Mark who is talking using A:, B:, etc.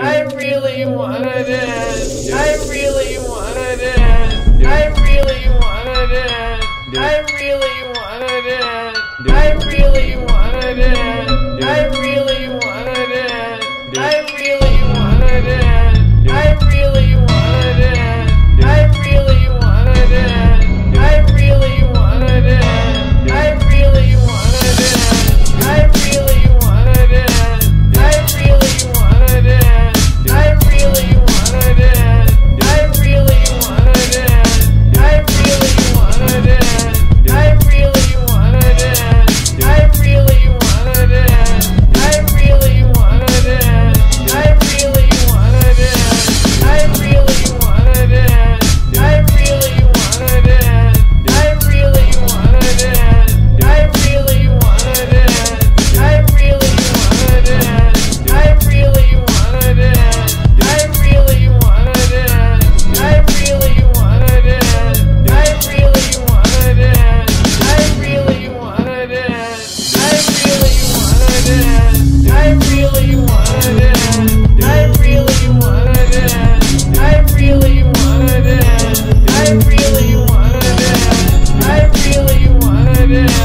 A: I really wanted it. I really wanted it. I really wanted it. I really wanted it. I really wanted it. I Yeah.